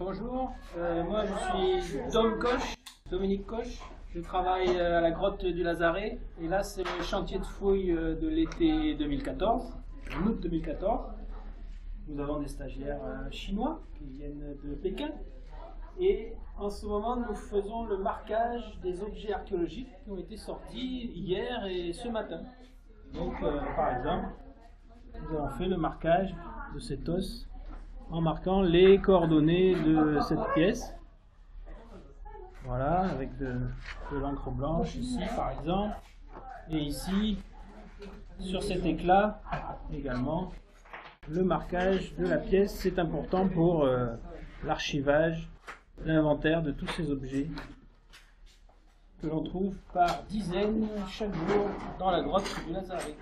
bonjour, Euh, moi je suis Dom Coche, Dominique Coche. Je travaille euh, à la grotte du Lazaret et là c'est le chantier de fouilles euh, de l'été 2014, en août 2014. Nous avons des stagiaires chinois qui viennent de Pékin et en ce moment nous faisons le marquage des objets archéologiques qui ont été sortis hier et ce matin. Donc par exemple, nous avons fait le marquage de cet os en marquant les coordonnées de cette pièce. Voilà, avec de, l'encre blanche ici par exemple. Et ici, sur cet éclat également, le marquage de la pièce. C'est important pour euh, l'archivage, l'inventaire de tous ces objets que l'on trouve par dizaines chaque jour dans la grotte du Lazaret.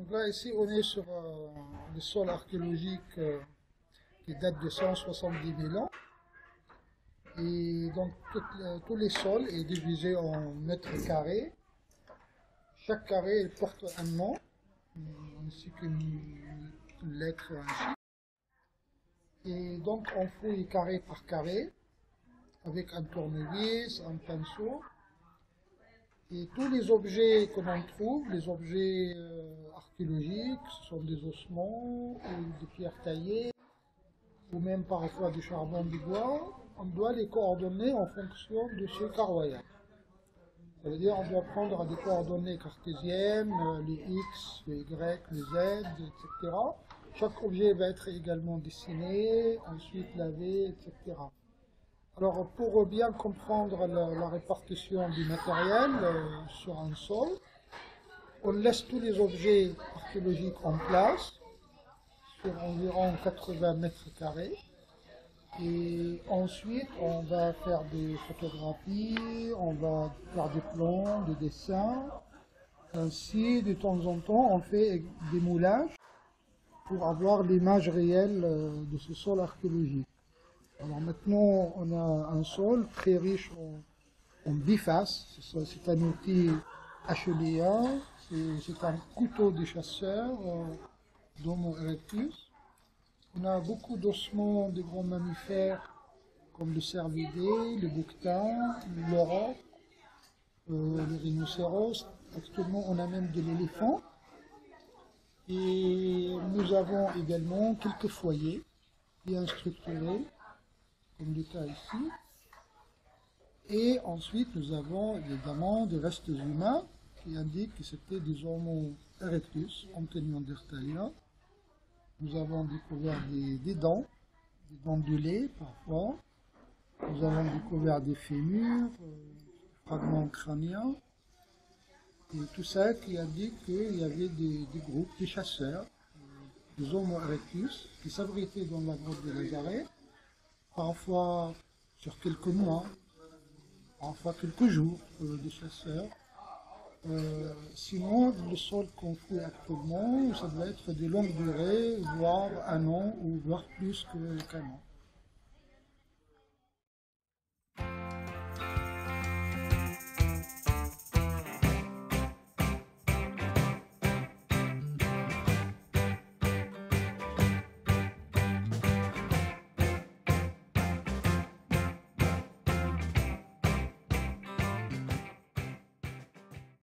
Donc là, ici, on est sur euh, le sol archéologique euh, qui date de 170 000 ans. Et donc, tout, tous les sols est divisé en mètres carrés. Chaque carré porte un nom, euh, ainsi qu'une une lettre, un chiffre. Et donc, on fouille carré par carré, avec un tournevis, un pinceau. Et tous les objets que l'on trouve, les objets archéologiques, ce sont des ossements, ou des pierres taillées, ou même parfois du charbon de bois, on doit les coordonner en fonction de ce carroyage. Ça veut dire on doit prendre des coordonnées cartésiennes, euh, les X, les Y, les Z, etc. Chaque objet va être également dessiné, ensuite lavé, etc. Alors, pour bien comprendre la, la répartition du matériel euh, sur un sol, on laisse tous les objets archéologiques en place, sur environ 80 mètres carrés. Et ensuite, on va faire des photographies, on va faire des plans, des dessins. Ainsi, de temps en temps, on fait des moulages pour avoir l'image réelle euh, de ce sol archéologique. Alors maintenant, on a un sol très riche en, en biface. C'est un outil HLIA. C'est c'est un couteau de chasseur euh, d'Homo erectus. On a beaucoup d'ossements de grands mammifères comme le cervidé, le bouquetin, l'auroch, euh, le rhinocéros. Actuellement, on a même de l'éléphant. Et nous avons également quelques foyers bien structurés comme le cas ici. Et ensuite, nous avons évidemment des restes humains qui indiquent que c'était des Homo erectus, anténéandertaliens. Nous avons découvert des, des dents, des dents de lait parfois. Nous avons découvert des fémurs, euh, fragments crâniens. Et tout ça qui indique qu'il y avait des, des groupes, des chasseurs, euh, des Homo erectus, qui s'abritaient dans la grotte de Lazaret parfois sur quelques mois, parfois quelques jours euh, des chasseurs. Euh, sinon, le sol qu'on fouille actuellement, ça doit être de longue durée, voire un an, ou voire plus qu'un an.